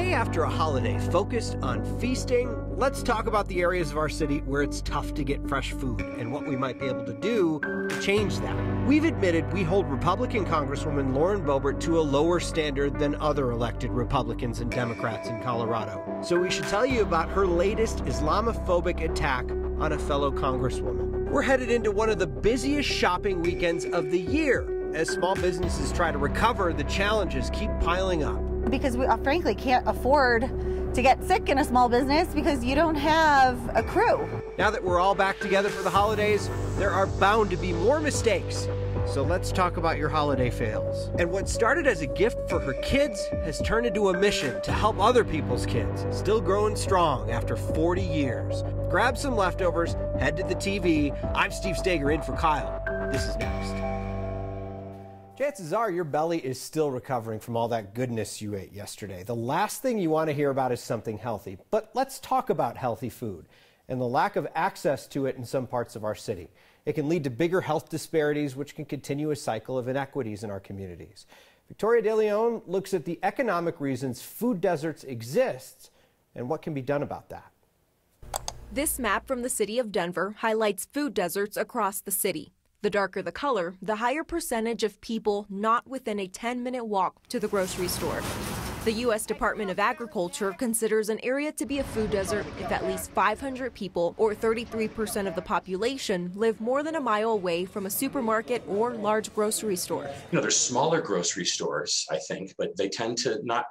Day after a holiday focused on feasting, let's talk about the areas of our city where it's tough to get fresh food and what we might be able to do to change that. We've admitted we hold Republican Congresswoman Lauren Boebert to a lower standard than other elected Republicans and Democrats in Colorado. So we should tell you about her latest Islamophobic attack on a fellow Congresswoman. We're headed into one of the busiest shopping weekends of the year as small businesses try to recover, the challenges keep piling up because we uh, frankly can't afford to get sick in a small business because you don't have a crew. Now that we're all back together for the holidays, there are bound to be more mistakes. So let's talk about your holiday fails. And what started as a gift for her kids has turned into a mission to help other people's kids, still growing strong after 40 years. Grab some leftovers, head to the TV. I'm Steve Staeger in for Kyle. This is next. Chances are your belly is still recovering from all that goodness you ate yesterday. The last thing you want to hear about is something healthy. But let's talk about healthy food and the lack of access to it in some parts of our city. It can lead to bigger health disparities, which can continue a cycle of inequities in our communities. Victoria De Leon looks at the economic reasons food deserts exist and what can be done about that. This map from the city of Denver highlights food deserts across the city. The darker the color, the higher percentage of people not within a 10 minute walk to the grocery store. The U.S. Department of Agriculture considers an area to be a food desert if at least 500 people, or 33% of the population, live more than a mile away from a supermarket or large grocery store. You know, there's smaller grocery stores, I think, but they tend to not,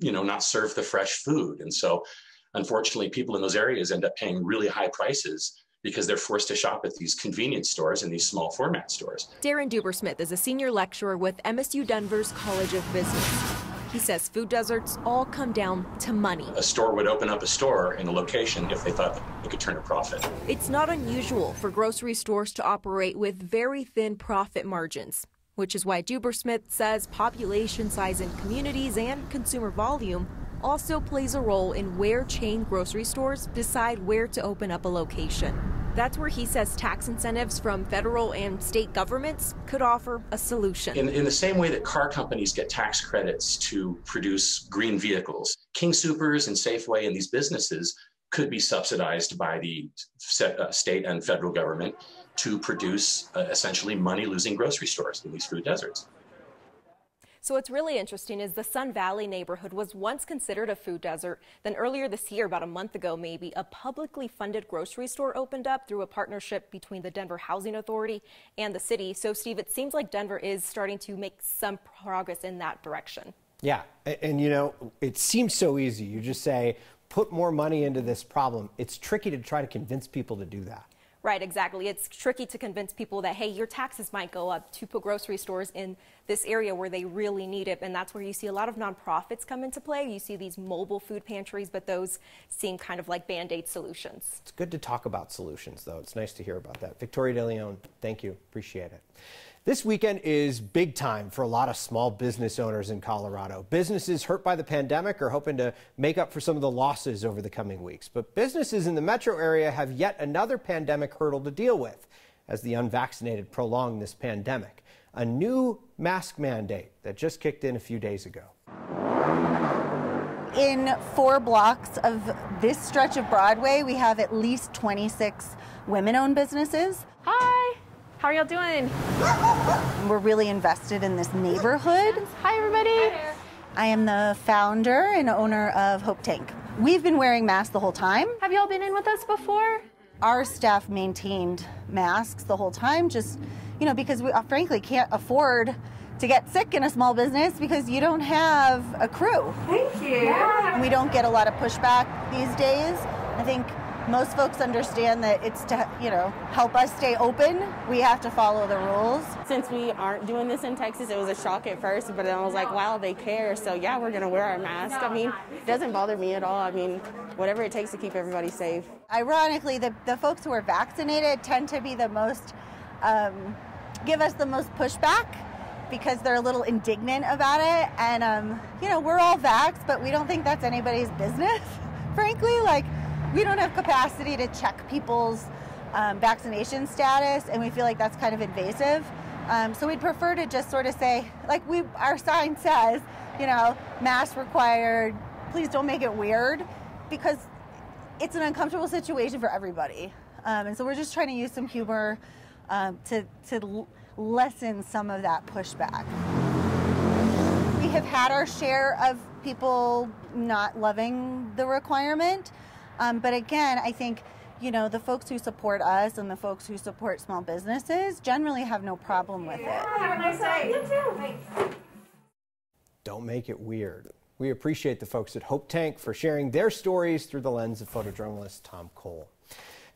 you know, not serve the fresh food. And so, unfortunately, people in those areas end up paying really high prices because they're forced to shop at these convenience stores and these small format stores. Darren Dubersmith is a senior lecturer with MSU Denver's College of Business. He says food deserts all come down to money. A store would open up a store in a location if they thought they could turn a profit. It's not unusual for grocery stores to operate with very thin profit margins, which is why Dubersmith says population size in communities and consumer volume also plays a role in where chain grocery stores decide where to open up a location. That's where he says tax incentives from federal and state governments could offer a solution. In, in the same way that car companies get tax credits to produce green vehicles, King Soopers and Safeway and these businesses could be subsidized by the uh, state and federal government to produce uh, essentially money losing grocery stores in these food deserts. So what's really interesting is the Sun Valley neighborhood was once considered a food desert. Then earlier this year, about a month ago maybe, a publicly funded grocery store opened up through a partnership between the Denver Housing Authority and the city. So Steve, it seems like Denver is starting to make some progress in that direction. Yeah, and, you know, it seems so easy. You just say, put more money into this problem. It's tricky to try to convince people to do that. Right, exactly. It's tricky to convince people that, hey, your taxes might go up to put grocery stores in this area where they really need it. And that's where you see a lot of nonprofits come into play. You see these mobile food pantries, but those seem kind of like band aid solutions. It's good to talk about solutions, though. It's nice to hear about that. Victoria De Leon, thank you. Appreciate it. This weekend is big time for a lot of small business owners in Colorado. Businesses hurt by the pandemic are hoping to make up for some of the losses over the coming weeks. But businesses in the metro area have yet another pandemic hurdle to deal with as the unvaccinated prolong this pandemic. A new mask mandate that just kicked in a few days ago. In four blocks of this stretch of Broadway, we have at least 26 women owned businesses. Hi. How are y'all doing? We're really invested in this neighborhood. Hi, everybody. I am the founder and owner of Hope Tank. We've been wearing masks the whole time. Have y'all been in with us before? Our staff maintained masks the whole time, just, you know, because we uh, frankly can't afford to get sick in a small business because you don't have a crew. Thank you. Yeah. We don't get a lot of pushback these days. I think most folks understand that it's to you know help us stay open. We have to follow the rules. Since we aren't doing this in texas it was a shock at first but then i was like wow they care. So yeah we're going to wear our mask. I mean it doesn't bother me at all. I mean whatever it takes to keep everybody safe. Ironically the, the folks who are vaccinated tend to be the most um, give us the most pushback because they're a little indignant about it. And um, you know we're all vaxxed but we don't think that's anybody's business frankly. Like we don't have capacity to check people's um, vaccination status, and we feel like that's kind of invasive. Um, so we'd prefer to just sort of say, like we, our sign says, you know, mask required, please don't make it weird because it's an uncomfortable situation for everybody. Um, and so we're just trying to use some humor um, to, to lessen some of that pushback. We have had our share of people not loving the requirement. Um, but again, I think you know, the folks who support us and the folks who support small businesses generally have no problem with it. Have a nice day. You too. Don't make it weird. We appreciate the folks at Hope Tank for sharing their stories through the lens of photojournalist Tom Cole.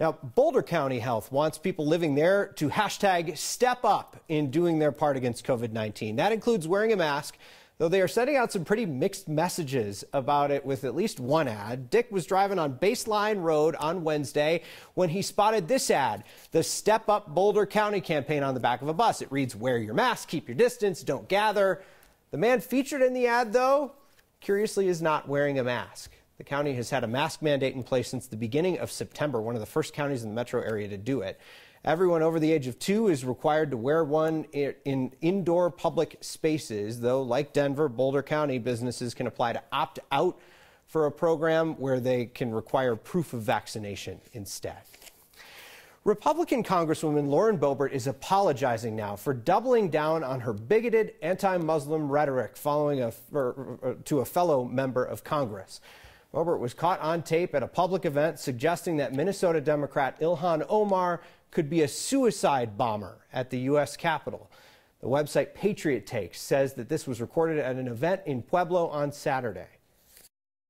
Now, Boulder County Health wants people living there to hashtag step up in doing their part against COVID 19. That includes wearing a mask, though they are sending out some pretty mixed messages about it with at least one ad. Dick was driving on Baseline Road on Wednesday when he spotted this ad, the Step Up Boulder County campaign on the back of a bus. It reads, Wear your mask, keep your distance, don't gather. The man featured in the ad, though, curiously is not wearing a mask. The county has had a mask mandate in place since the beginning of September, one of the first counties in the metro area to do it. Everyone over the age of two is required to wear one in indoor public spaces, though, like Denver, Boulder County businesses can apply to opt out for a program where they can require proof of vaccination instead. Republican Congresswoman Lauren Boebert is apologizing now for doubling down on her bigoted anti-Muslim rhetoric following a, for, to a fellow member of Congress. Boebert was caught on tape at a public event suggesting that Minnesota Democrat Ilhan Omar could be a suicide bomber at the U.S. Capitol. The website Patriot Takes says that this was recorded at an event in Pueblo on Saturday.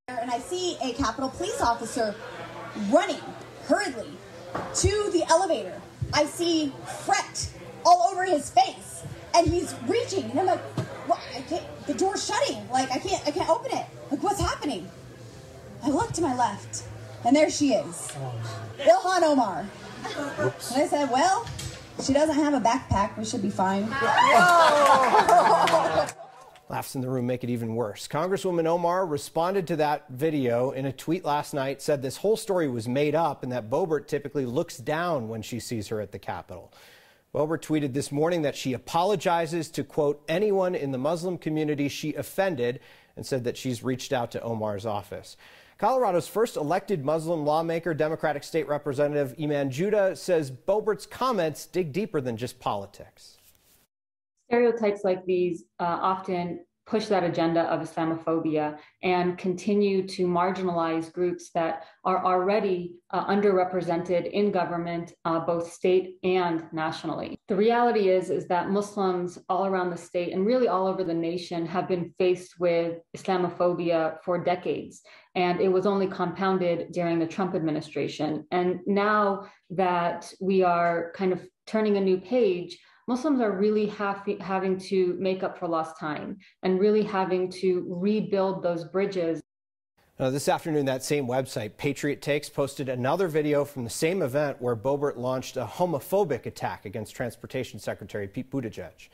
And I see a Capitol police officer running hurriedly to the elevator. I see fret all over his face, and he's reaching, and I'm like, what? The door's shutting. Like I can't, I can't open it. Like what's happening? I look to my left, and there she is, Ilhan Omar. Oops. And I said, well, she doesn't have a backpack. We should be fine. Laughs in the room make it even worse. Congresswoman Omar responded to that video in a tweet last night, said this whole story was made up and that Boebert typically looks down when she sees her at the Capitol. Boebert tweeted this morning that she apologizes to, quote, anyone in the Muslim community she offended and said that she's reached out to Omar's office. Colorado's first elected Muslim lawmaker, Democratic State Representative Iman Jodeh, says Boebert's comments dig deeper than just politics. Stereotypes like these uh, often push that agenda of Islamophobia and continue to marginalize groups that are already uh, underrepresented in government, uh, both state and nationally. The reality is, is that Muslims all around the state and really all over the nation have been faced with Islamophobia for decades. And it was only compounded during the Trump administration. And now that we are kind of turning a new page, Muslims are really having to make up for lost time and really having to rebuild those bridges. Now, this afternoon, that same website, Patriot Takes, posted another video from the same event where Boebert launched a homophobic attack against Transportation Secretary Pete Buttigieg.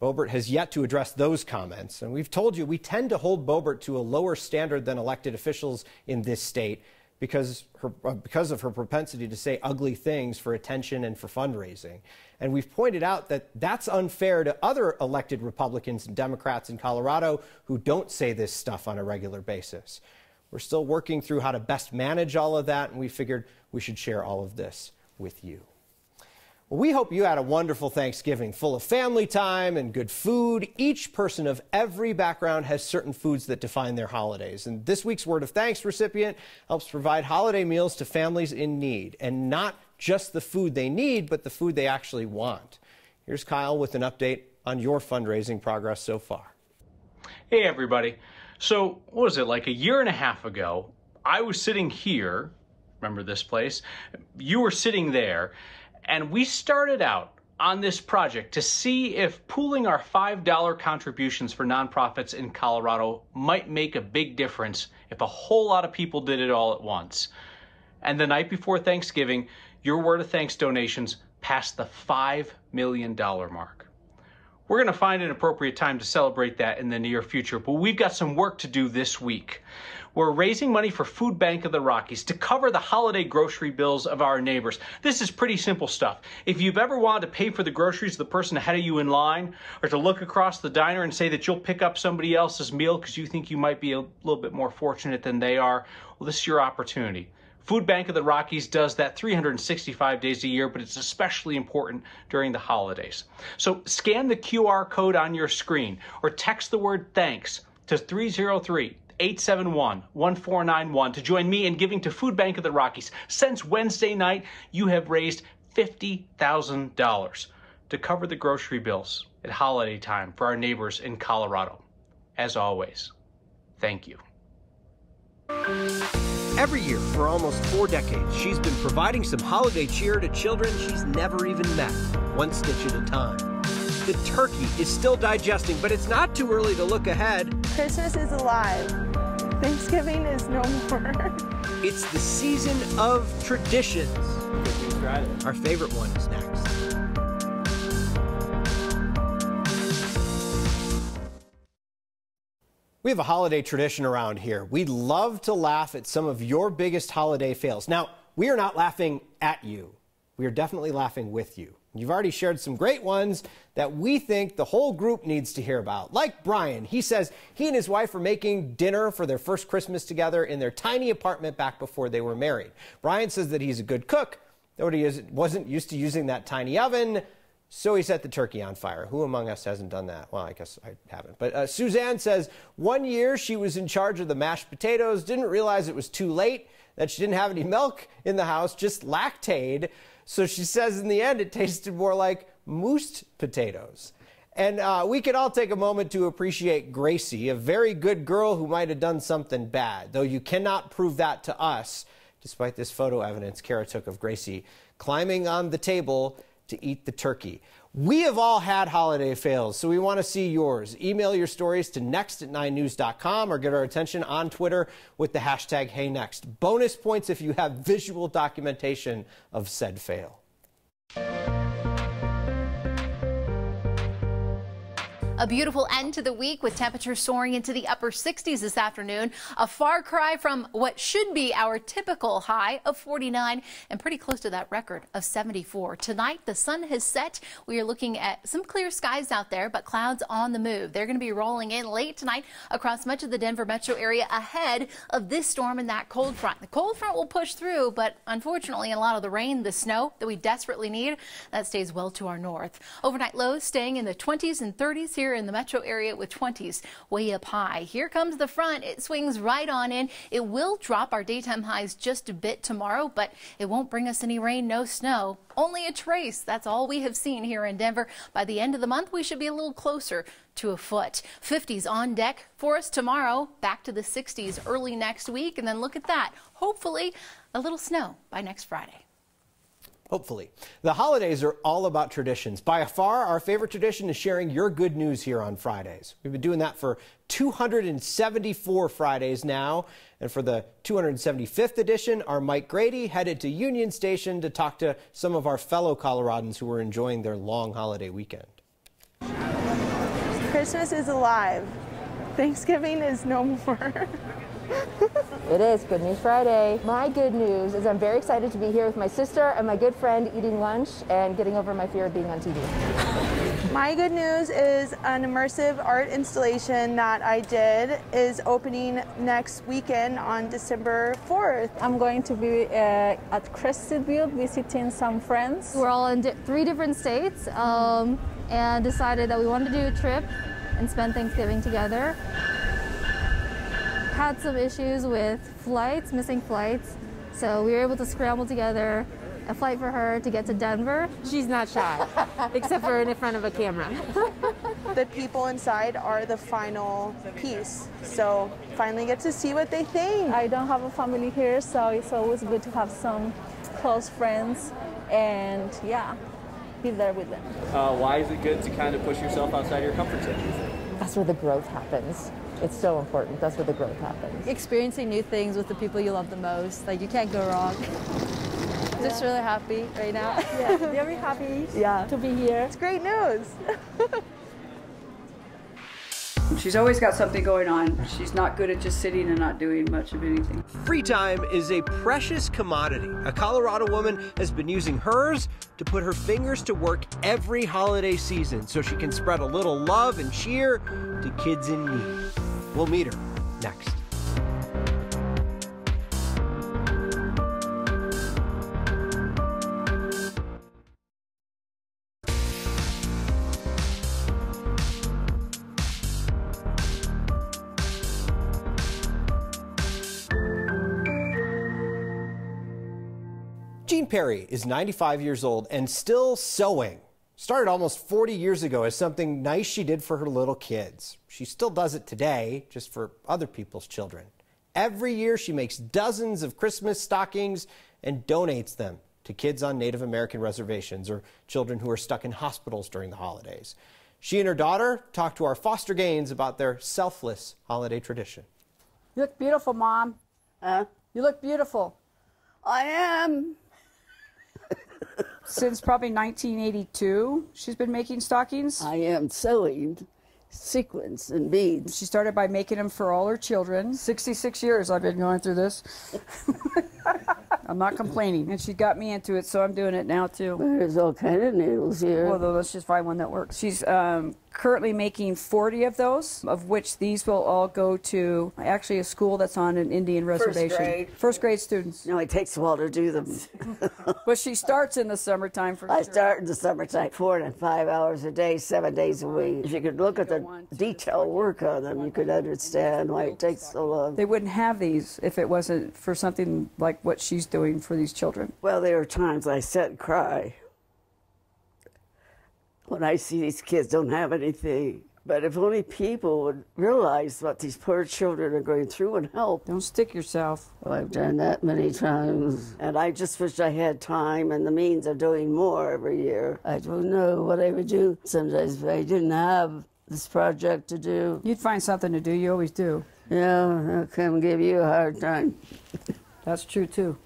Boebert has yet to address those comments, and we've told you we tend to hold Boebert to a lower standard than elected officials in this state because, her, uh, because of her propensity to say ugly things for attention and for fundraising. And we've pointed out that that's unfair to other elected Republicans and Democrats in Colorado who don't say this stuff on a regular basis. We're still working through how to best manage all of that, and we figured we should share all of this with you. Well, we hope you had a wonderful Thanksgiving full of family time and good food. Each person of every background has certain foods that define their holidays. And this week's Word of Thanks recipient helps provide holiday meals to families in need and not just the food they need, but the food they actually want. Here's Kyle with an update on your fundraising progress so far. Hey, everybody. So, what was it, like a year and a half ago? I was sitting here. Remember this place? You were sitting there and we started out on this project to see if pooling our $5 contributions for nonprofits in Colorado might make a big difference if a whole lot of people did it all at once. And the night before Thanksgiving, your Word of Thanks donations passed the $5 million mark. We're going to find an appropriate time to celebrate that in the near future, but we've got some work to do this week. We're raising money for Food Bank of the Rockies to cover the holiday grocery bills of our neighbors. This is pretty simple stuff. If you've ever wanted to pay for the groceries of the person ahead of you in line, or to look across the diner and say that you'll pick up somebody else's meal because you think you might be a little bit more fortunate than they are, well, this is your opportunity. Food Bank of the Rockies does that 365 days a year, but it's especially important during the holidays. So scan the QR code on your screen or text the word thanks to 303 871 1491 to join me in giving to Food Bank of the Rockies. Since Wednesday night, you have raised $50,000 to cover the grocery bills at holiday time for our neighbors in Colorado. As always, thank you. Every year for almost four decades, she's been providing some holiday cheer to children she's never even met, one stitch at a time. The turkey is still digesting, but it's not too early to look ahead. Christmas is alive. Thanksgiving is no more. It's the season of traditions. Our favorite one is next. We have a holiday tradition around here. We'd love to laugh at some of your biggest holiday fails. Now, we are not laughing at you. We are definitely laughing with you. You've already shared some great ones that we think the whole group needs to hear about. Like Brian, he says he and his wife are making dinner for their first Christmas together in their tiny apartment back before they were married. Brian says that he's a good cook, though he wasn't used to using that tiny oven. So he set the turkey on fire. Who among us hasn't done that? Well, I guess I haven't. But uh, Suzanne says one year she was in charge of the mashed potatoes, didn't realize it was too late, that she didn't have any milk in the house, just Lactaid. So she says in the end it tasted more like moosed potatoes. And uh, we could all take a moment to appreciate Gracie, a very good girl who might have done something bad, though you cannot prove that to us, despite this photo evidence Kara took of Gracie climbing on the table to eat the turkey. We have all had holiday fails, so we want to see yours. Email your stories to next at 9news.com or get our attention on Twitter with the hashtag HeyNext. Bonus points if you have visual documentation of said fail. A beautiful end to the week with temperatures soaring into the upper 60s this afternoon. A far cry from what should be our typical high of 49 and pretty close to that record of 74. Tonight, the sun has set. We are looking at some clear skies out there, but clouds on the move. They're going to be rolling in late tonight across much of the Denver metro area ahead of this storm and that cold front. The cold front will push through, but unfortunately, a lot of the rain, the snow that we desperately need, that stays well to our north. Overnight lows staying in the 20s and 30s here here in the metro area with 20s way up high. Here comes the front. It swings right on in. It will drop our daytime highs just a bit tomorrow, but it won't bring us any rain, no snow. Only a trace. That's all we have seen here in Denver. By the end of the month, we should be a little closer to a foot. 50s on deck for us tomorrow. Back to the 60s early next week. And then look at that. Hopefully, a little snow by next Friday. Hopefully. The holidays are all about traditions. By far, our favorite tradition is sharing your good news here on Fridays. We've been doing that for 274 Fridays now. And for the 275th edition, our Mike Grady headed to Union Station to talk to some of our fellow Coloradans who were enjoying their long holiday weekend. Christmas is alive. Thanksgiving is no more. It is Good News Friday. My good news is I'm very excited to be here with my sister and my good friend eating lunch and getting over my fear of being on TV. My good news is an immersive art installation that I did is opening next weekend on December 4th. I'm going to be uh, at Crested Butte visiting some friends. We're all in di three different states um, and decided that we wanted to do a trip and spend Thanksgiving together had some issues with flights, missing flights. So we were able to scramble together a flight for her to get to Denver. She's not shy, except for in front of a camera. the people inside are the final piece. So finally get to see what they think. I don't have a family here, so it's always good to have some close friends and yeah, be there with them. Uh, why is it good to kind of push yourself outside your comfort zone? That's where the growth happens it's so important. That's where the growth happens. Experiencing new things with the people you love the most. Like you can't go wrong. Yeah. Just really happy right now. Yeah, very happy yeah. to be here. It's great news. She's always got something going on. She's not good at just sitting and not doing much of anything. Free time is a precious commodity. A Colorado woman has been using hers to put her fingers to work every holiday season so she can spread a little love and cheer to kids in need. We'll meet her next. Jean Perry is 95 years old and still sewing. Started almost 40 years ago as something nice she did for her little kids. She still does it today, just for other people's children. Every year, she makes dozens of Christmas stockings and donates them to kids on Native American reservations or children who are stuck in hospitals during the holidays. She and her daughter talked to our Foster Gaines about their selfless holiday tradition. You look beautiful, Mom. Huh? You look beautiful. I am. Since probably 1982, she's been making stockings. I am sewing sequins and beads. She started by making them for all her children. 66 years I've been going through this. I'm not complaining, and she got me into it, so I'm doing it now too. There's all kind of needles here. Well, let's just find one that works. She's um, currently making 40 of those, of which these will all go to actually a school that's on an Indian reservation. First grade. First grade students. No, it takes a while to do them. but she starts in the summertime for I sure. start in the summertime, four and five hours a day, seven days a week. If you could look at the detailed work on them, you could understand why it takes so long. They wouldn't have these if it wasn't for something like what she's doing for these children. Well, there are times I sit and cry when I see these kids don't have anything. But if only people would realize what these poor children are going through and help. Don't stick yourself. Well, I've done that many times. And I just wish I had time and the means of doing more every year. I don't know what I would do sometimes if I didn't have this project to do. You'd find something to do. You always do. Yeah, I'll come give you a hard time. That's true, too.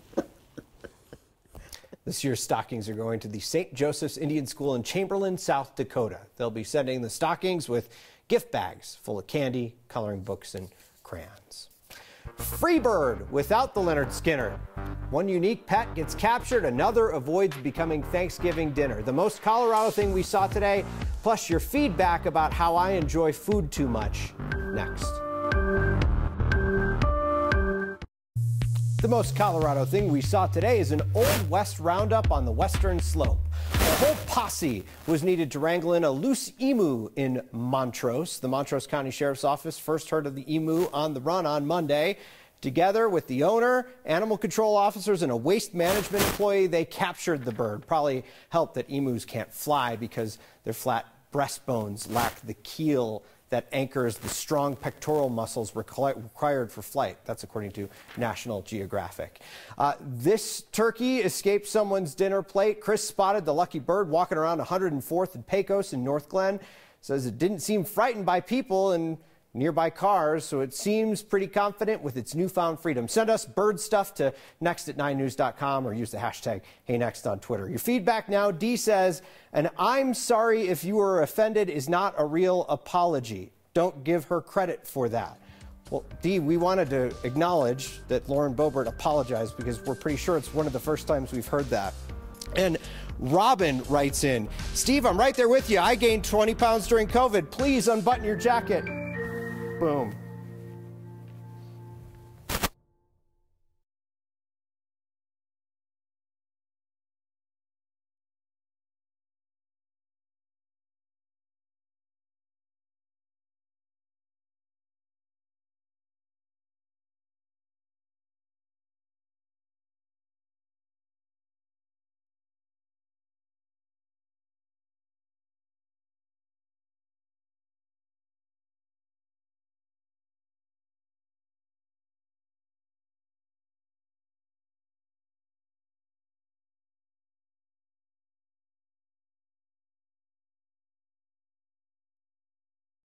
This year's stockings are going to the St. Joseph's Indian School in Chamberlain, South Dakota. They'll be sending the stockings with gift bags full of candy, coloring books, and crayons. Freebird without the Lynyrd Skynyrd. One unique pet gets captured, another avoids becoming Thanksgiving dinner. The most Colorado thing we saw today, plus your feedback about how I enjoy food too much. Next. The most Colorado thing we saw today is an Old West roundup on the western slope. A whole posse was needed to wrangle in a loose emu in Montrose. The Montrose County Sheriff's Office first heard of the emu on the run on Monday. Together with the owner, animal control officers, and a waste management employee, they captured the bird. Probably helped that emus can't fly because their flat breastbones lack the keel that anchors the strong pectoral muscles required for flight. That's according to National Geographic. Uh, this turkey escaped someone's dinner plate. Chris spotted the lucky bird walking around 104th and Pecos in Northglenn. Says it didn't seem frightened by people and nearby cars, so it seems pretty confident with its newfound freedom. Send us bird stuff to next at 9news.com or use the hashtag HeyNext on Twitter. Your feedback now, D says, and I'm sorry if you were offended is not a real apology. Don't give her credit for that. Well, Dee, we wanted to acknowledge that Lauren Boebert apologized because we're pretty sure it's one of the first times we've heard that. And Robin writes in, Steve, I'm right there with you. I gained 20 pounds during COVID. Please unbutton your jacket. Boom.